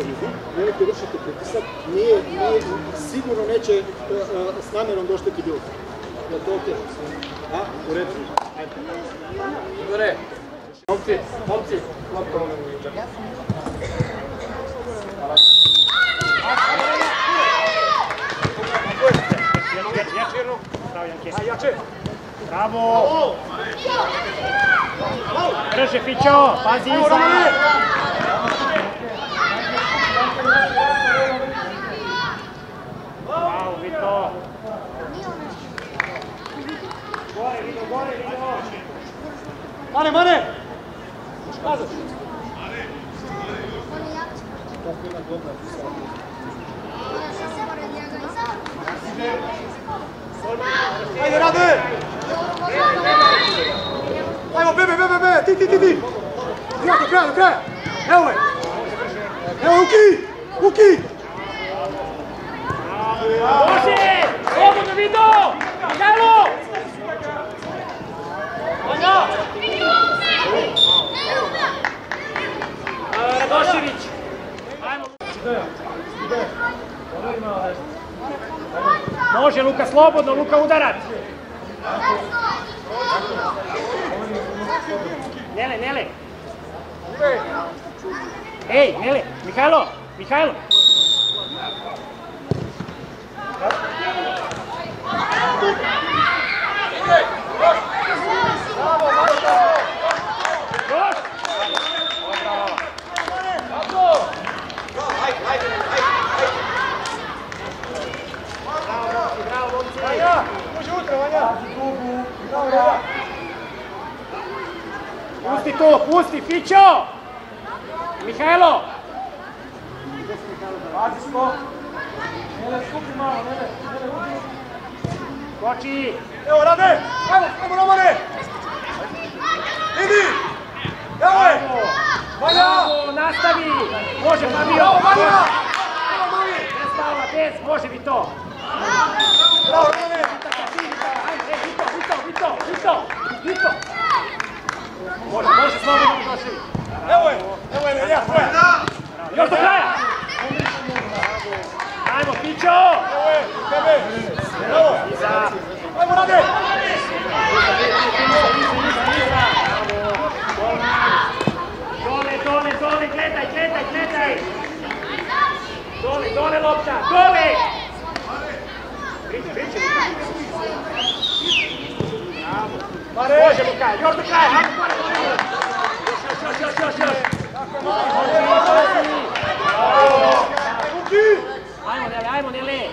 vidi, nemojte vršiti pritisak, nije, nije, sigurno neće e, e, s namjerom došteti bilo. Je to okej? A, u redu. Igore, momci, momci, lopta ono u iđa. Bravo! Brže, Fićo! Pazi iza! Mane, mane! Ajde, rade! Ajmo, bebe, bebe, bebe, ti, ti, ti, ti! Igra do kraja, do kraja! Evo je! Evo, Uki! Uki! Može! Slobodno, Vito! Mihajlo! Ajmo! Može Luka, slobodno, Luka udarac! Nele, Nele! Ej, Nele, Mihajlo, Mihajlo! Još! Bravo, momci! Može utra, Vanja! Pusti to, pusti, Fićo! Mihajlo! Pazi skok! Nele, skupi malo, Nele! Koči! Evo, rade! Ajmo, ajmo! melhor do que a errado, bora, bora, bora. Chance, chance, chance, Vai, Manele, vai, Manele.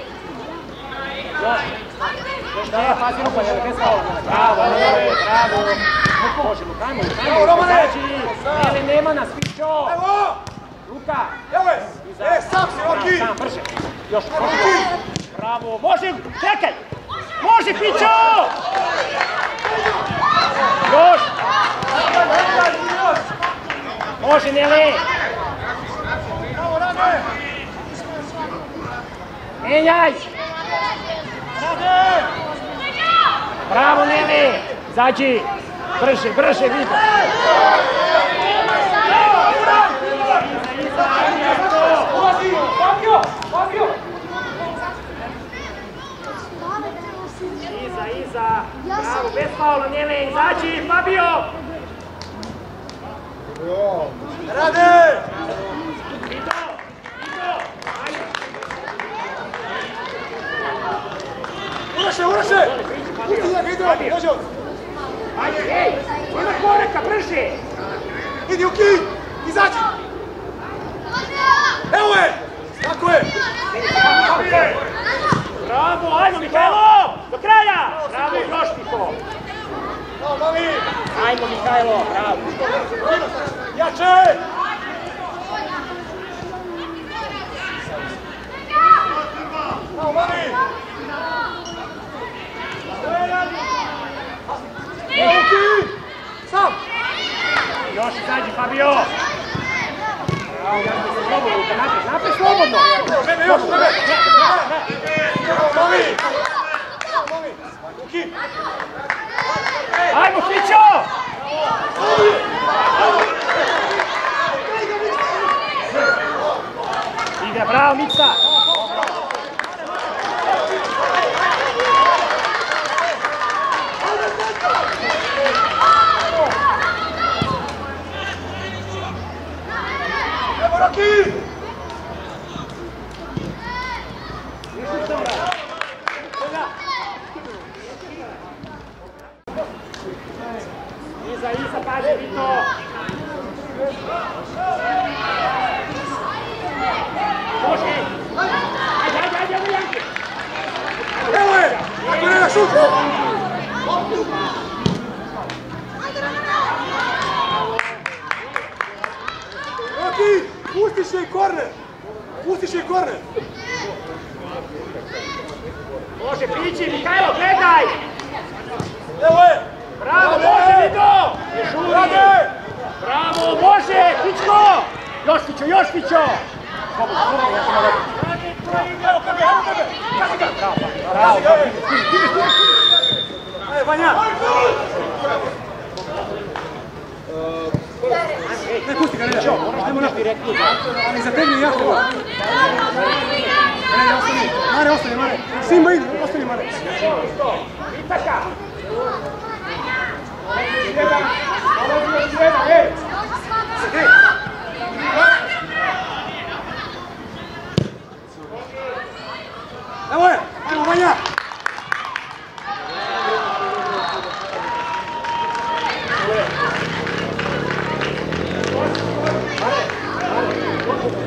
Gostei, faz no banheiro, quem salva? Bravo, Manele, bravo. Hoje, Lucas, mano, vai, Manele. Ele nema nas pichou. Luka. Evo je, e, sam si, Orki. Sam, brže. Još, Orki. Bravo, može, čekaj. Može, pičo! Može, Nele. Menjaj. Bravo, Nele. Zađi. Brže, brže, vidi. Iza, iza. Bravo, bez faula, Nele. Izađi, Fabio. Rade! Uraše, uraše! Pusti njega, ide ovdje, može on! Ajde, ej. Brže. Idi, Uki! Izađi! Evo je! Tako je! Bravo, ajmo, Mihajlo. Do kraja. Bravo, još Mami! Ajmo, Mihajlo, bravo. Jače! Bravo, mami! Evo, Uki! Sam! Još izađi, Fabio. Bravo, slobodno, napred, slobodno. Još! Bravo! Ajmo, Fićo! Ide, bravo, Mica! Evo, Rakip!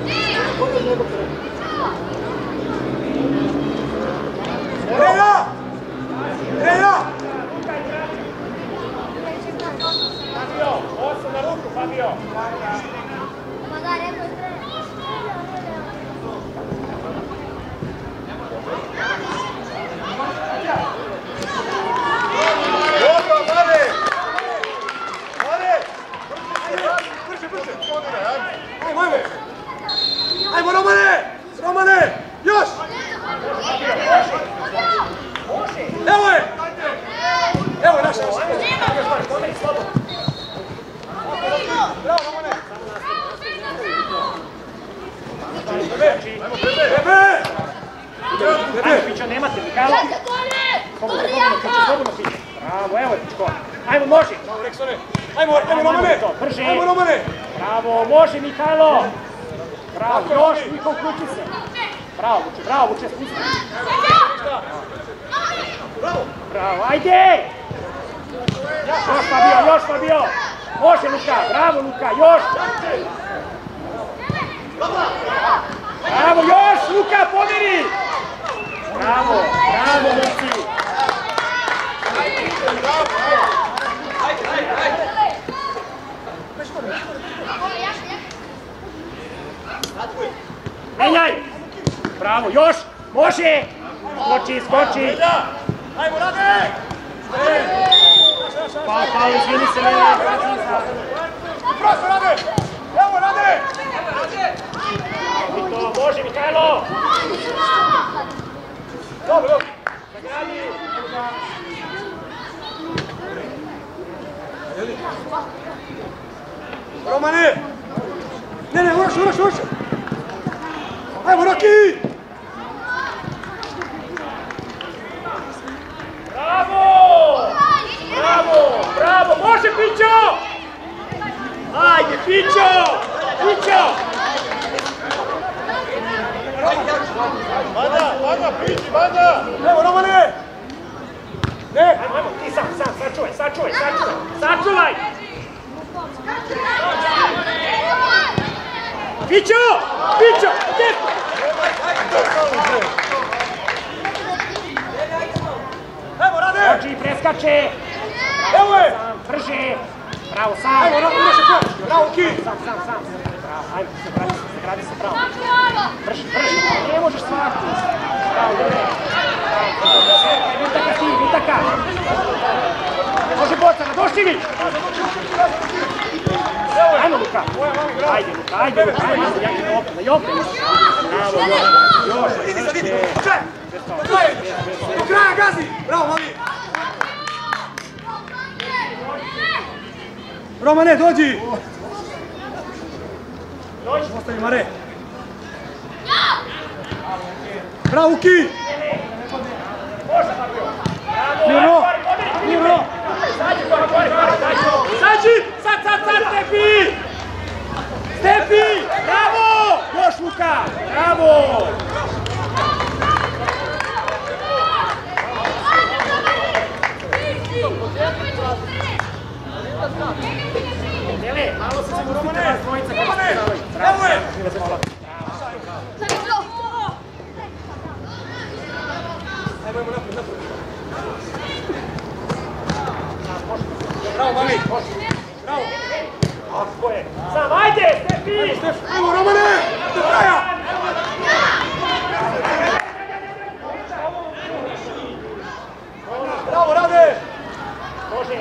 네. Bravo, još, može! Skoči, skoči! Ajmo, rade! Pa, pa, izvini se, sa... Prosto, rade! Evo, rade! I to, može, Mihajlo! Dobro, dobro. Zagradi! Romane! Ne, ne, uraš, uraš, uraš! Ajmo, Roki! Bravo! Bravo! Bravo! Može, Pićo! Ajde, Pićo! Pićo! Vanja, Vanja, priđi, Vanja! Evo, Romane! Ne! Ajmo, ajmo, ti sam, sam, sačuvaj, sačuvaj, sačuvaj! Sačuvaj! Pićo! Pićo! Evo, rade! Oči, preskače! Evo je! Brže! Bravo, sam! Evo, Ro- uraš, uraš! Bravo, Ki! Sam, sam, sam! Bravo, ajmo, sagradi se, sagradi se, bravo! Brže, brže! Ne možeš svaki! Bravo, dobro! Vitaka ti, Vitaka! Može Boca, Radošćević! Ajmo, Luka! Ajde, Luka, ajde, Luka, ajde! Ja! Bravo, još, još, brže! Do kraja! Gazi! Bravo, mami! Romane, dođi! Ostavi! Bravo, Ki! Stefi! Stefi! Bravo! Još, Luka! Bravo! Dele, malo se spustite vas dvojica kako ste dali. Bravo, Evo je! Bravo. Ajmo, ajmo, napred, napred. Bravo, mami! Bravo! Tako je. Sam, ajde, Stefi! Stef, ajmo, Romane! Do kraja! Bravo, Rade! Može.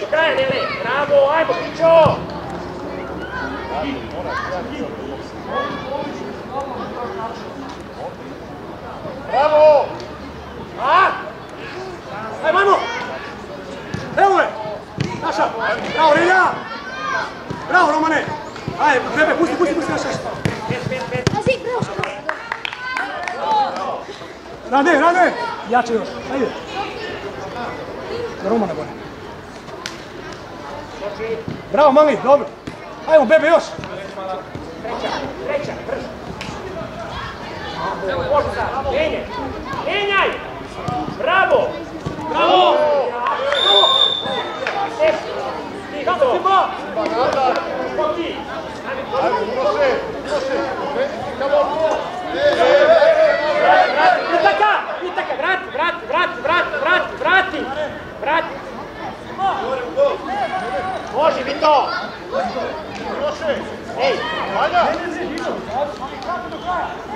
Do kraja, Dele. Bravo, ajmo, Pićo! Bravo! A? Ajmo, ajmo! Evo je! Naša! Bravo, Rilja! Bravo, Romane! Ajde, bebe, pusti, pusti, pusti, naša! Pet, pet, pet. Rade, rade! Jače još, ajde! Za Romana gore. Bravo, mami, dobro! Ajmo, bebe, još! Treća, treća, brže. Može sad, menjaj. Menjaj! Bravo! Bravo! Stefi,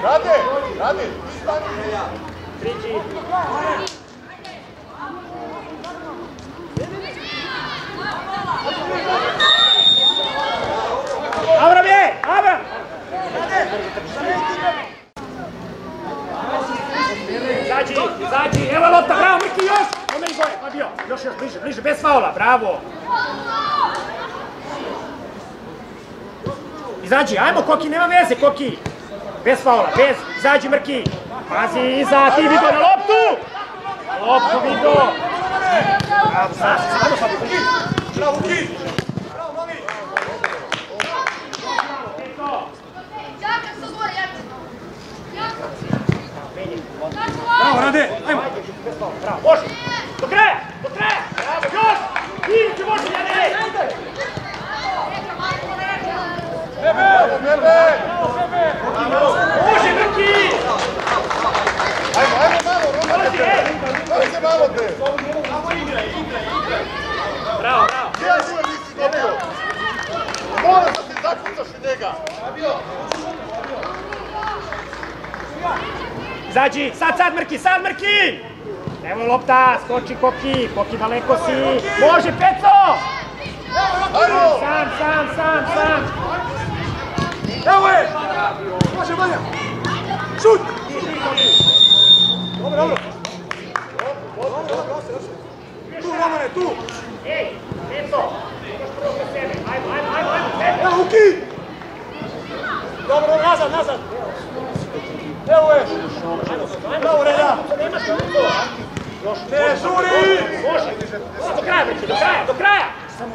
Rade, rade, stani. Priđi. Avram je! Avram! Izađi, izađi, evo lopta, bravo, Mrki, još! Ome i gore, Fabio, još, još, bliže, bliže, bez faula, bravo! Izađi, ajmo, Koki, nema veze, Koki! Bez faula, bez, izađi, Mrki! Pazi, iza, ti vidio na loptu! Na loptu vidio! Bravo, sad, samo bliže. Bravo, Ki! Браво, Раде! Айма! Боже! До края! До края! Izađi, sad, sad Mrki, sad Mrki! Evo lopta, skoči Koki, Koki daleko si. Može Peco! Sam, sam, sam, sam. Evo je! Može Vanja! Šut! Dobro, dobro. Tu, Romane, tu! Ej, Peco. Ajmo, ajmo, ajmo, ajmo! Evo, Uki! Dobro, nazad, nazad! Evo je! Ajmo u reda! Ne, žuri! Do kraja, do kraja, do kraja! Samo...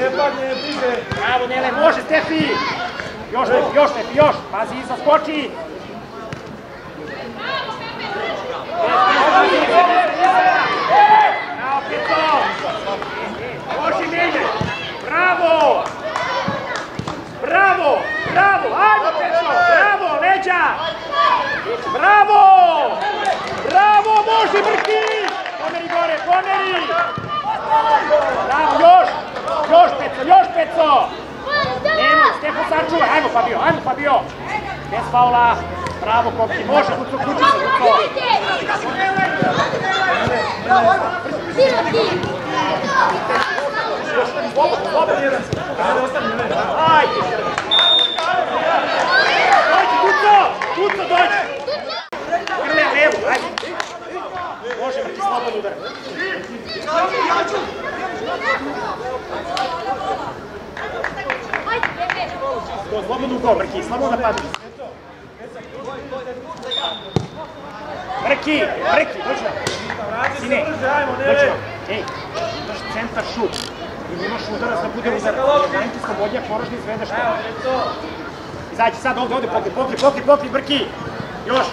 ne padne, bliže! Bravo, Nele, može, Stefi! Još, još, Stefi, još! Pazi, zaskoči! Bravo, Peco! Može, Nele! Bravo! Bravo! Bravo! Ajmo, Peco! Bravo, leđa! Bravo! Bravo, može, Brki! Pomeri gore, pomeri! Bravo, još! Još, Peco, još, Peco! Nema, Stefo sačuvaj, ajmo Fabio, ajmo Fabio! Bez faula, bravo Koki, može, kucu, se, kucu! Ajde! Dođi, kuco, kuco, dođi! Grle levo, ajde! Može, Brki, slobodno udar. To slobodno u gol, Brki, slobodno Brki, dođi nam. Sine. Ej, imaš centar šut. Ili imaš udarac da bude udar. Dajem ti slobodnjak, moraš da izvedeš to. Izađi sad ovde, ovde, pokri, pokri, pokri, pokri, Brki. Još,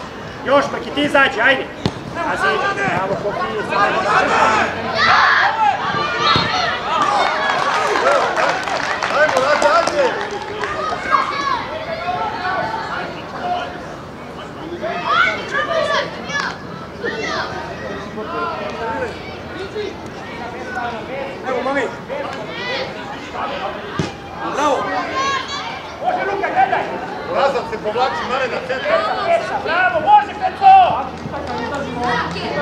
još, Brki, ti izađi, ajde. Pazi, bravo, pokri, izađi. Ajmo, Rade, ajde! Evo, mami! Bravo! Može, Luka, gledaj. Lazar se povlači, mare na centar. Peca, bravo, može, Peco. Može,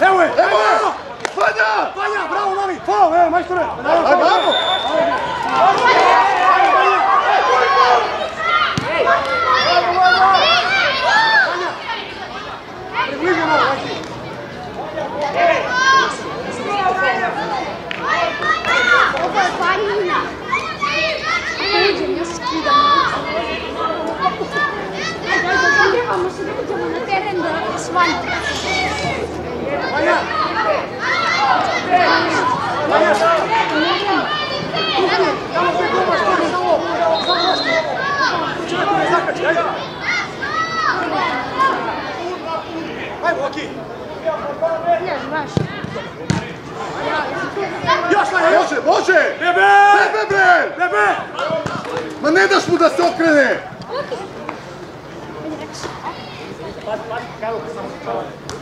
Evo je! Evo je! Vanja! Vanja, bravo Mami! Faul, evo, majstore! Bravo! Bravo! Vamos subir de uma terra andando, Swan. Može, može! Bebe! Bebe, bre! Bebe! Ma ne daš mu da se okrene! Pazi, pazi, kako sam se čovjek.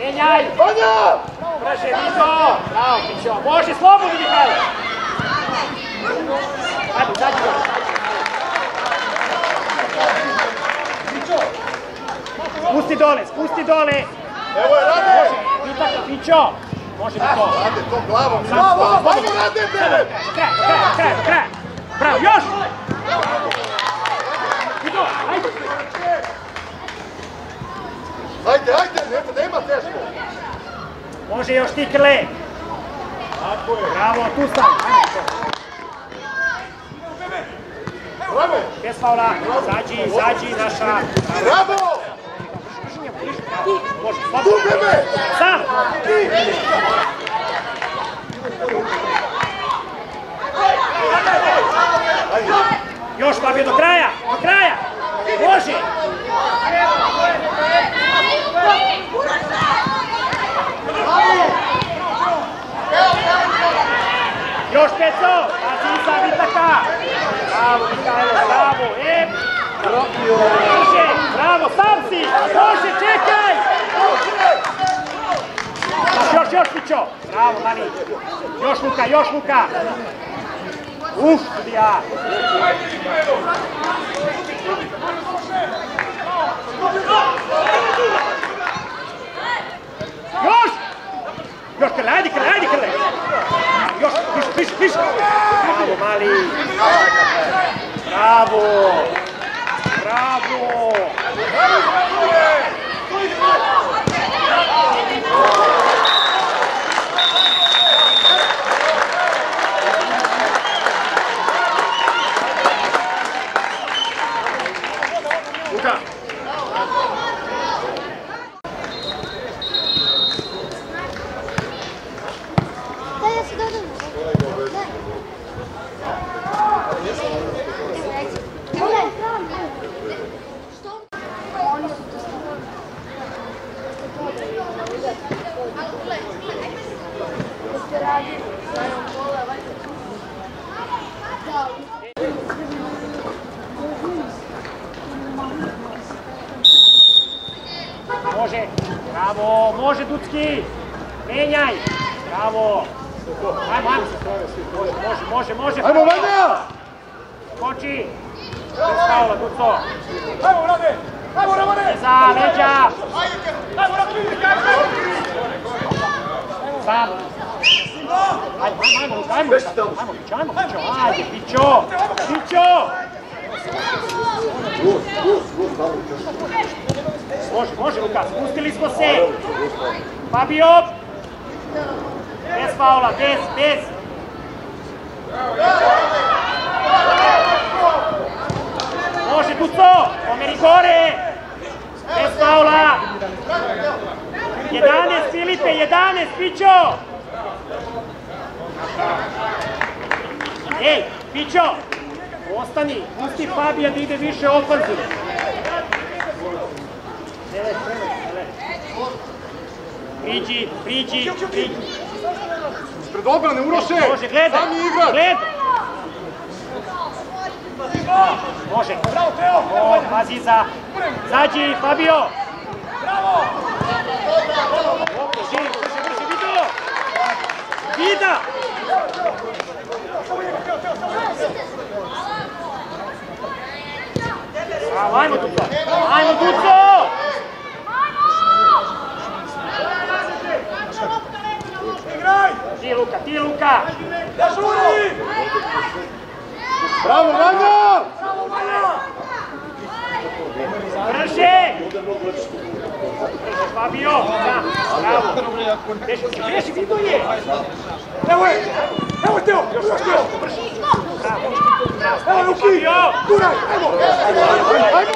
Menjaj! Vanja! Brže, Vito! Bravo, Pićo! Može, slobodno, Mihajlo! Ajde, zađi ga! Spusti dole, spusti dole! Evo je, Rade! Vitaka, Pićo! Može mi to! Rade, to glavom! Bravo, Ajmo, Rade, do kraja, do kraja! Bravo, još! Vito, ajde! Ajde, ajde, nema, nema teško! Može još ti krle! Tako je! Bravo, tu! Ajde, Bravo! Bez faula, zađi, zađi, naša... Bravo! Može, Tu, bebe! Sam! Još Fabio, do kraja, do kraja! Može! Još Peco, pazi iza Vitaka! Bravo, Mihajlo, bravo, e! Brže, bravo, sam si! Može, čekaj! Pićo, bravo Mani. Još Luka, još Luka. Uf, sudija. Još! Jos kyllä, äidikille, äidikille! Jos, pis, pis, pis! Bravo, Mali! Bravo! Bravo! Bravo! Ducki! Menjaj! Bravo! Ajmo, ajmo! Može, može, može, može! Ajmo, Vanja! Skoči! Faula, Duco! Ajmo, Rade! Ajmo, Ramane! Za leđa! Ajmo, Rade! Sam! Ajmo, ajmo, ajmo, ajmo, ajmo, Pićo, ajmo, Pićo, ajde, Pićo! Pićo! Može, može, Luka, spustili smo se! Fabio! Bez faula, bez, bez! Može, Duco! Pomeri gore! Bez faula! 11, Filipe, 11, Pićo! Ej, Pićo! Ostani, pusti Fabija da ide više ofanzivno. Priđi, priđi, priđi. Pred obrane, Uroše! Može, gledaj, Sam je igrat! gledaj. Može. Bravo, Teo! O, pazi za... Zađi, Fabio! Bravo! Brže, brže, brže, Vido! Vida! Bravo, ajmo Duco! Ajmo Duco! Ti Luka, ti Luka! Da žuri! Bravo, Vanja! Bravo, Vanja! Brže! Brže, Fabio! Da, bravo! Beši, beši, Vido je! Evo je! Evo je Teo! Još još Teo! Bravo! Bravo! Evo je Luki! Fabio! Turaj! Ajmo! Ajmo! Ajmo! Ajmo!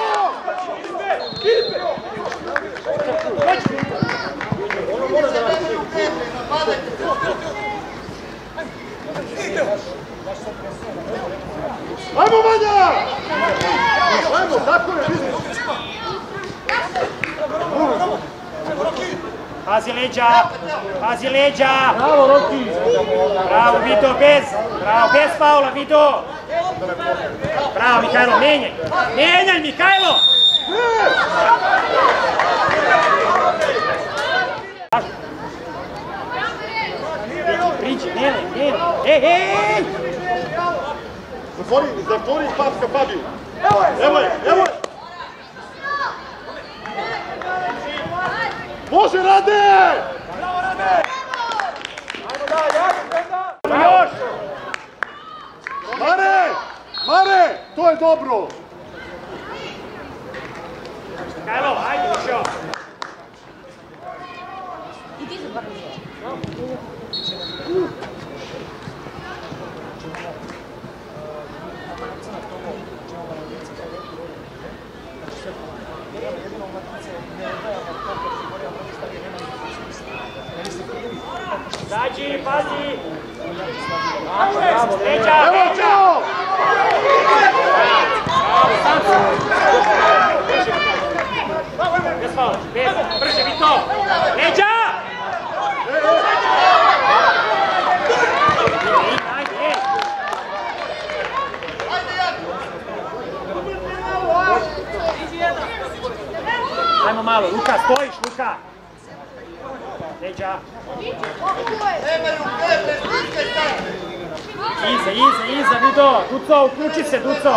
Ajmo, Vanja! Ajmo, tako je, vidi! Pazi leđa! Pazi leđa! Bravo, Roki! Bravo, Vido, bez! Bravo, bez faula, Vido! Bravo, Mihajlo, menjaj! Menjaj, Mihajlo! Priđi, menjaj, menjaj! Ej, ej! Zatvori, zatvori Papska Fabiju! Evo je, evo je! Može, Rade! Bravo, Rade! Ajmo dalje, ajmo, Brenda! Još! Mare! Mare! To je dobro! Mihajlo, ajde, još! Zađi, pazi! Bravo, Sadzi, Padzi! Brawo, Lecia! Lecia! Bez faul, bez, brže mi to! Lecia! Ajmo malo, Luka, stojiš, Luka! Leđa. Iza, iza, iza, Vido. Duco, uključi se, Duco.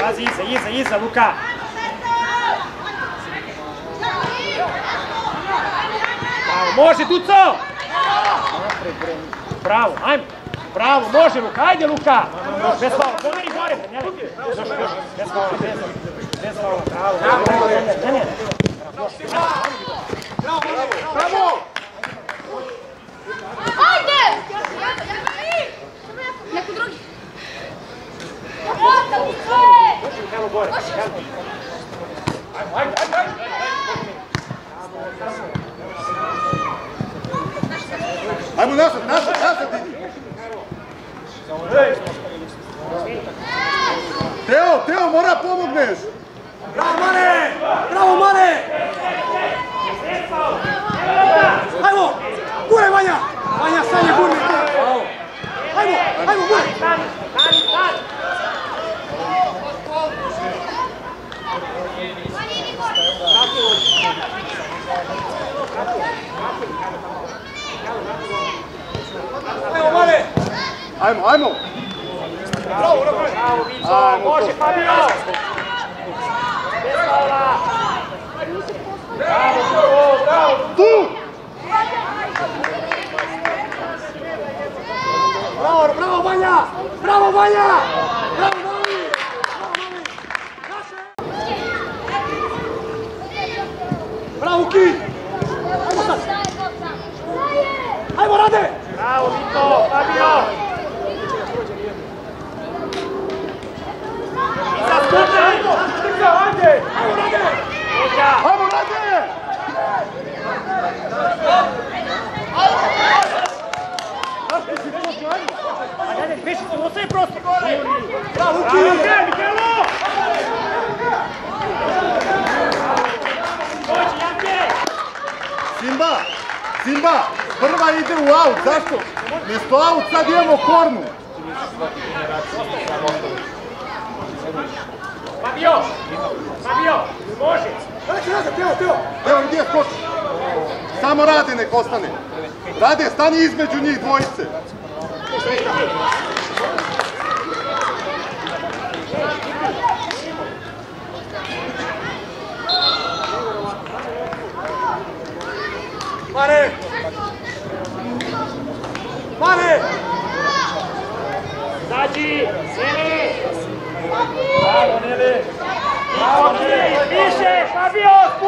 Pazi, iza, iza, iza, Luka. Bravo, može, Duco! Bravo, ajmo. Bravo, može Luka, ajde Luka! Bez faula, pomeri gore, ne, još, bez faula, bez, faula, bravo, ne, ne, Ajmo nazad, nazad, nazad idi. Teo, Teo, mora pomogneš. Bravo, Mane! Bravo, Mane! Ajmo! Gure, Vanja! Vanja, sad je gurni! Ajmo, ajmo, gure! Ajmo, Mane! Ajmo, ajmo. Bravo, bravo! Vico, može Fabio!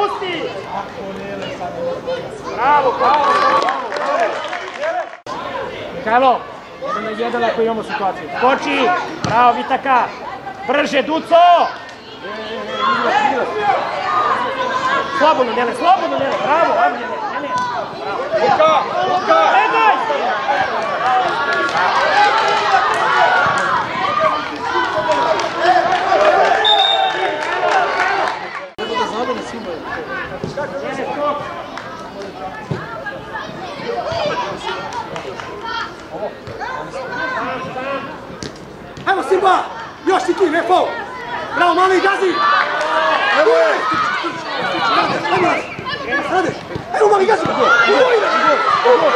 Spusti! Bravo, bravo, bravo! Mihajlo, jedan na jedan ako imamo situaciju. Skoči! Bravo, Vitaka! Brže, Duco! Slobodno, Nele, slobodno, Nele! Bravo, ajmo, Nele, Nele! Luka! Luka! Gledaj! Jostima! Jostiky Vefo! Bravo, mali, gazi! Evo je! Ajde, ajde! Evo mali, gazi! Evo!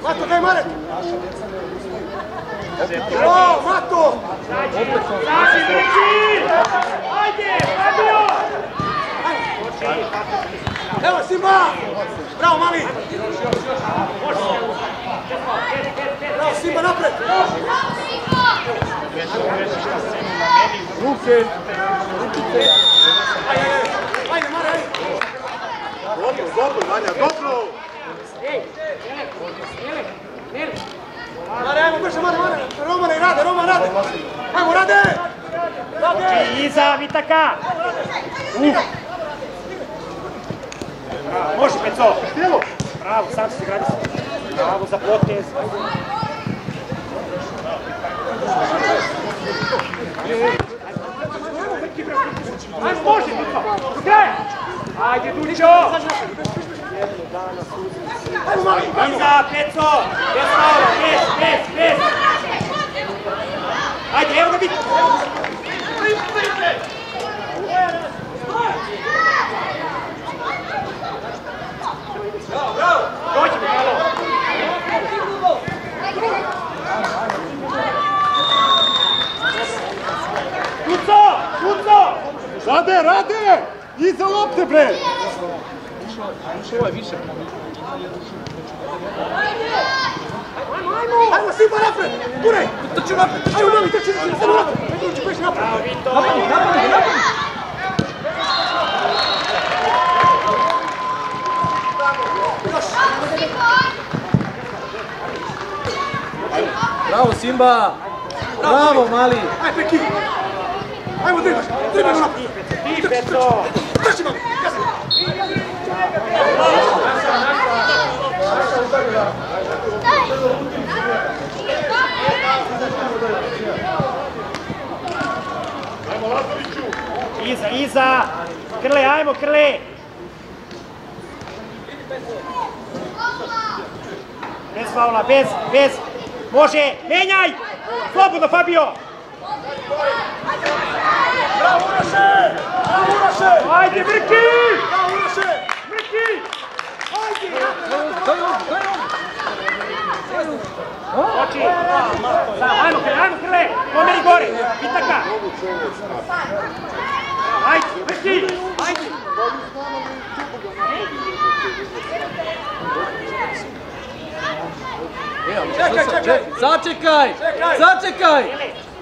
Ma tocca ai mare! Bravo, Mato! Zađi, drži! Ajde, Fabio! Evo, Simba! Bravo, Mali! Bravo, Simba, napred! ruke. Ajde, Mare, ajde. Dobro, dobro, Vanja, dobro. Mare, ajmo brže, Mare, Iza, vi така! Može, Peco! Bravo, sam si gradi Bravo za potez! Ajde, može, Peco! Gde? Ajde, Dućo! Jedno dana, suzi. Isa, Pecco! Pecco! Pes, pes, pes! Ajde, evo ga biti! Bravo, bravo! Dođi mi, malo! Kuco! Kuco! Rade, rade! Iza lopte, bre! Ušla je više. Hai mă, Silva, la frânt! Pune-i! Tăciu la frânt! Hai un om, tăciu la frânt! Hai un om! Pentru ce pești la frânt! La frânt, la frânt, la frânt! Bravo, Simba! Bravo, mali! Hai, pe Chiu! Hai, mă, trebuie! Trebuie la frânt! Tăciu, tăciu! Tăciu, mă! Ia să! Iza, iza. Krle, ajmo, krle. Bez faula, bez, bez. Može, menjaj. Slobodno, Fabio. Bravo, Uraše! Bravo, Uraše! Ajde, Brki. Bravo, Uraše! Brki. Oči. Ajmo, krle, ajmo, krle. Pomeri gore. Vitaka. Ajde, Brki. Ajde. Čekaj, čekaj! Začekaj! Začekaj!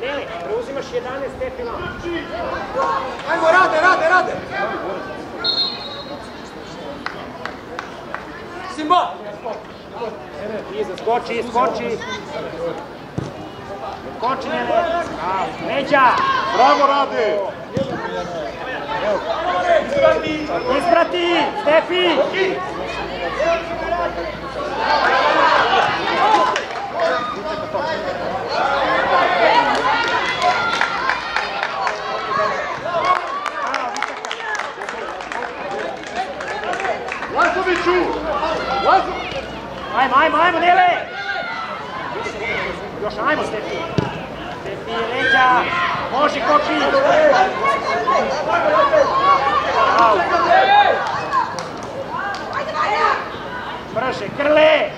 Dele. Preuzimaš 11 stepila. Ajmo, rade, rade, rade! Simba! Skoči, skoči. Skoči. Bravo, Leđa. Bravo, rade! Isprati, Stefi. Lazoviću! Ajmo, ajmo, ajmo, Nele. Još ajmo, Stefi. Stefi, Leđa. Može, Koki. Bravo. Brže, Krle.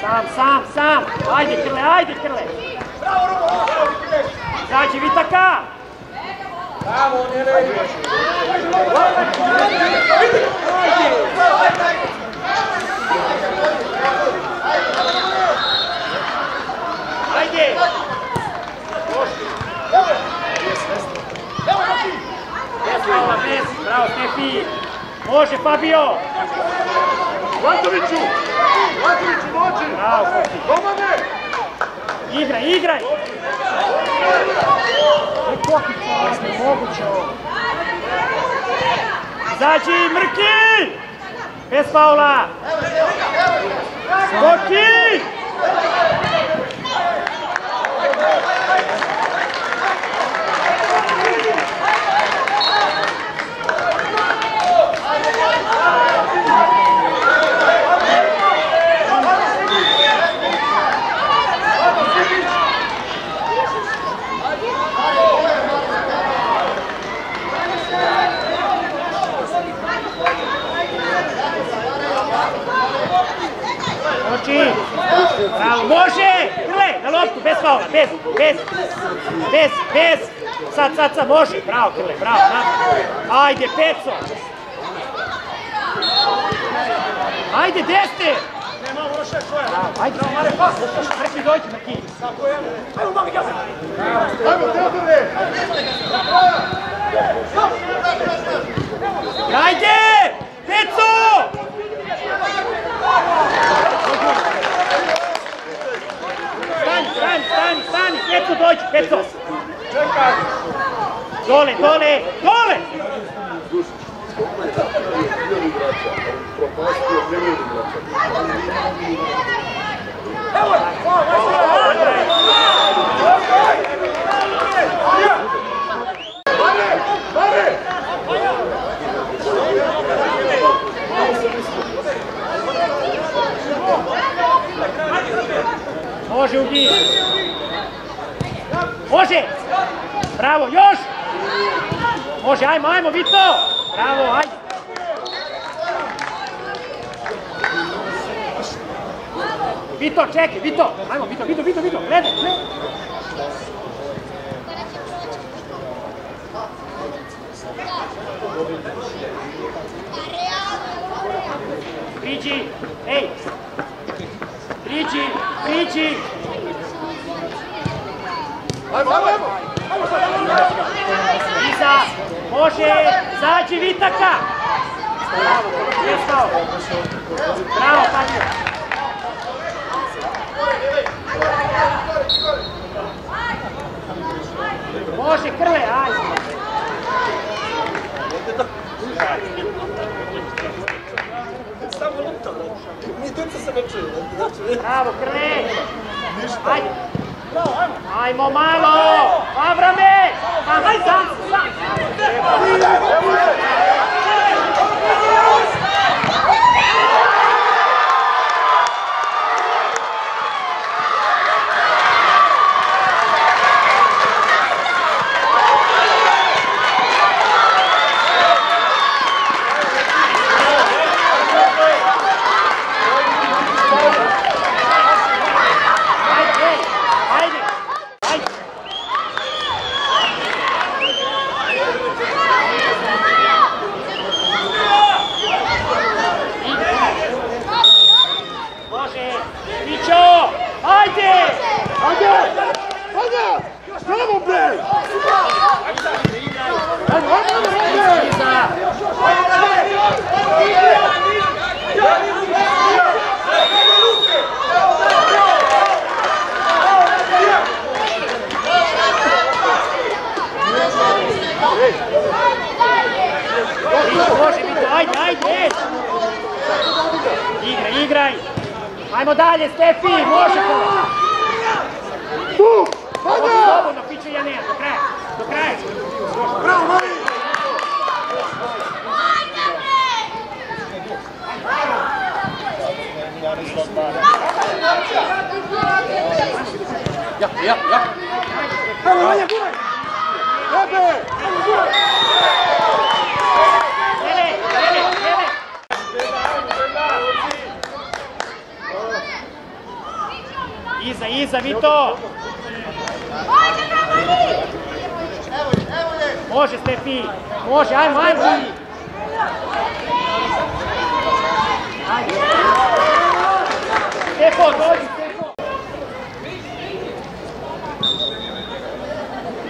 Sam, sam, sam. Ajde, Krle, ajde, Krle. Zađi, Vitaka. Ajde. Bez faula, bez. Stefi. Može, Fabio. Lazoviću! Lazoviću, dođi! Bravo, Koki. Romane! Igraj, igraj. E, pa, ne moguće ovo. Daci Merki! Pessoal lá! Coquinho! Bravo, može! Krle, na loptu, bez faula, bez, bez, bez, bez. Sad, sad, sad, može. Bravo, Krle, bravo, napad. Ajde, Peco. Ajde, gde ste? Ne, malo još šest svoje. Ajde, Mare, pas. Brki, dođi, Brki. Tako. Ajmo, mami, gazi. Ajmo, Teodore! Ajde! Peco! Stani, stani, stani, djecu dođi, djeco. Čekaj. Dole, dole, dole! Može ubiti. Može! Bravo, još! Može, ajmo, ajmo, Vito! Bravo, ajde! Vito, čekaj, Vito! Ajmo, Vito, Vito, Vito, Vito, gledaj, gledaj! Priđi, ej! Priđi, priđi! Ajmo, ajmo, ajmo! Može, zađi Vitaka! Bravo, mjesto! Bravo, Pavio! Može, krle, ajde! Bravo, krle! Ajde! Ajmo malo! Avrame! Aj, sam, sam!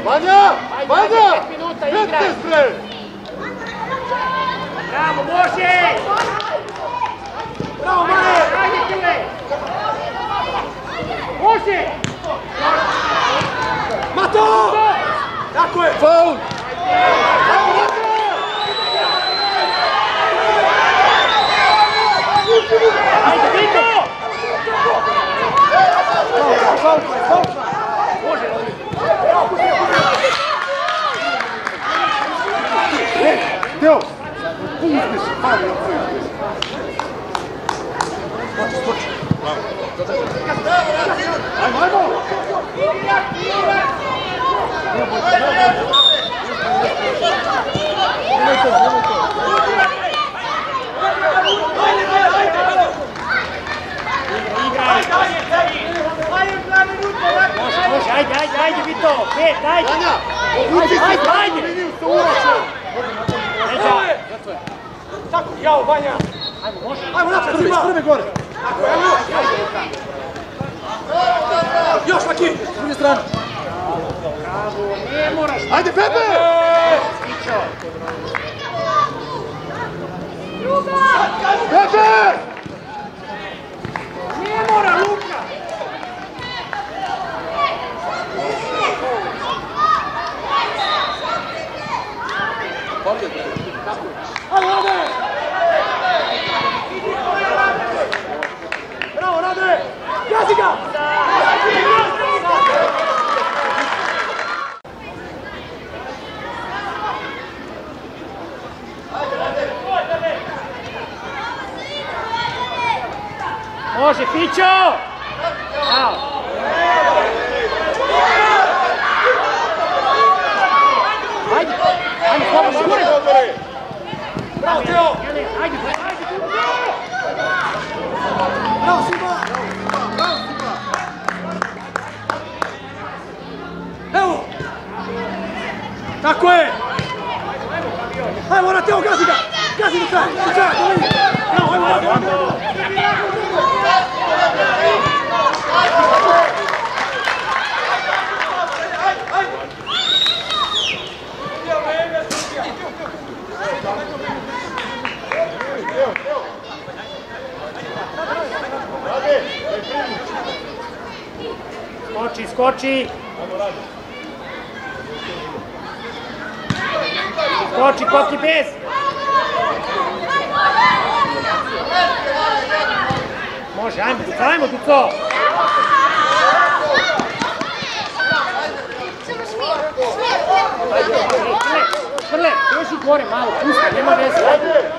Vanja! Vanja! 5 minuta igra! Bravo, Vamos, Bravo, Vamos Ajde, Kile! Može! Mato! Tako je! Foul! Ajde, Mato! Ajde, Vito! Foul, foul, foul! Ajde, ajde, ajde, vi to! Pet, ajde! Ajde, ajde, ajde! Tako, jao, Vanja. Ajmo, može! Ajmo napred, Prvi, svima. prvi gore! Tako, evo još. Još, Maki. S druge strane. Bravo, ne moraš. Ajde, Pepe! Pićo. Pepe! Ne mora, Luka. Ajde, Rade! 먼. Ej, Krle, Krle, beži gore malo, pusti, nema veze, ajde.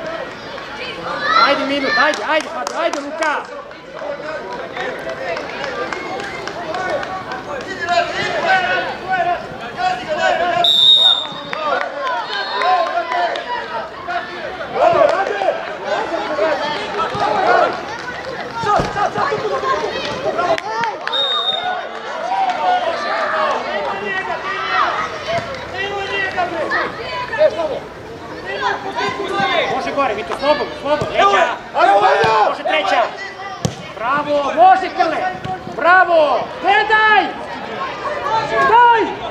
Ajde minut, ajde, ajde, Fabio, ajde Luka. Može gore, Vito, slobodno, slobodno, leđa. Može treća. Bravo, može Krle. Bravo, gledaj. Daj.